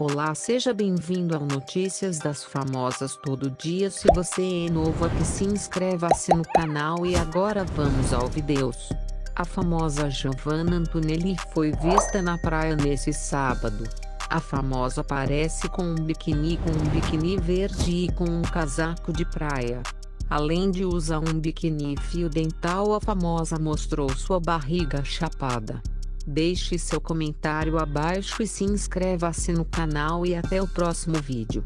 Olá, seja bem-vindo ao Notícias das Famosas todo dia. Se você é novo aqui, se inscreva-se no canal e agora vamos ao vídeo. A famosa Giovanna Antonelli foi vista na praia nesse sábado. A famosa aparece com um biquíni com um biquíni verde e com um casaco de praia. Além de usar um biquíni fio dental, a famosa mostrou sua barriga chapada. Deixe seu comentário abaixo e se inscreva-se no canal e até o próximo vídeo.